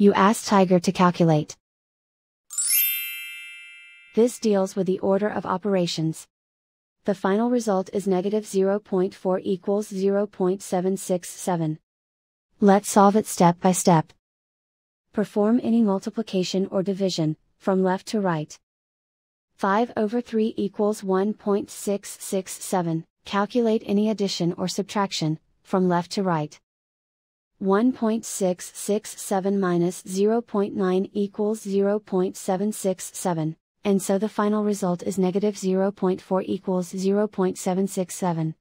You ask Tiger to calculate. This deals with the order of operations. The final result is negative 0.4 equals 0.767. Let's solve it step by step. Perform any multiplication or division, from left to right. 5 over 3 equals 1.667. Calculate any addition or subtraction, from left to right. 1.667 minus 0.9 equals 0.767, and so the final result is negative 0.4 equals 0.767.